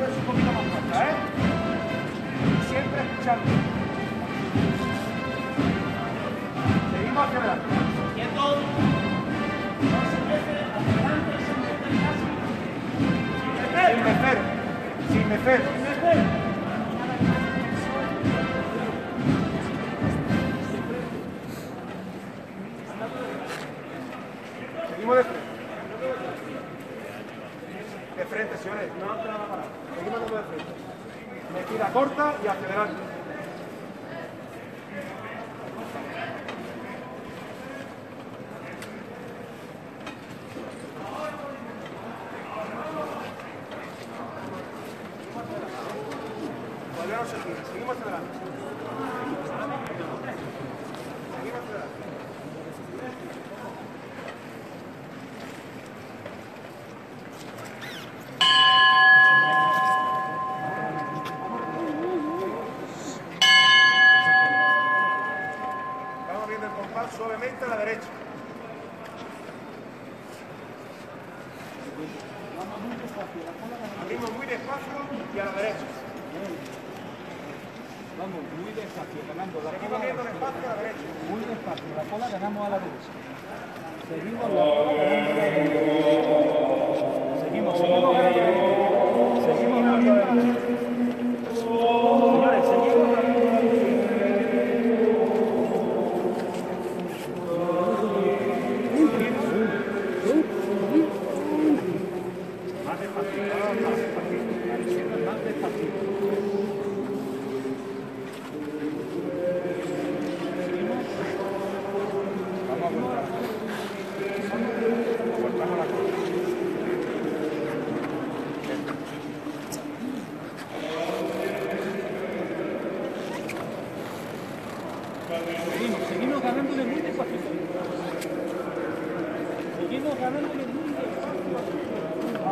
pierdes un poquito más fuerza, ¿eh? Siempre escuchando. Seguimos hacia adelante. Quieto. Dos veces hacia adelante, sin meter casi. Sin mecer. Sin mecer. Sin meter. Seguimos de frente. De frente, señores. No te van a parar. Seguimos dando de frente. Metida corta y hacia. Volvemos a seguir. Seguimos adelante. Seguimos hacia adelante. Vamos viendo el compás suavemente a la derecha. Abrimos muy despacio y a la derecha. Vamos, muy despacio, ganando la Seguimos cola. viendo despacio a la derecha. Muy despacio, la cola ganamos a la derecha. Seguimos la cola a la derecha. Seguimos, seguimos ganando a la derecha. Seguimos ganando a la derecha. Señores, seguimos ganando a la derecha. Más despacio, más despacio. Más despacio. Vamos a voltar. Voltamos la cola. Seguimos, seguimos ganándole muy despacito. Seguimos ganándole